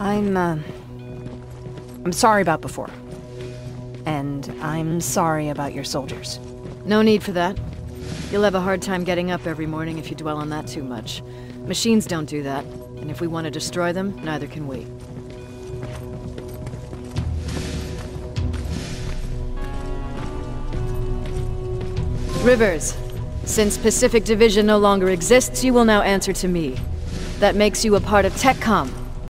I'm, uh... I'm sorry about before. And I'm sorry about your soldiers. No need for that. You'll have a hard time getting up every morning if you dwell on that too much. Machines don't do that, and if we want to destroy them, neither can we. Rivers, since Pacific Division no longer exists, you will now answer to me. That makes you a part of TechCom,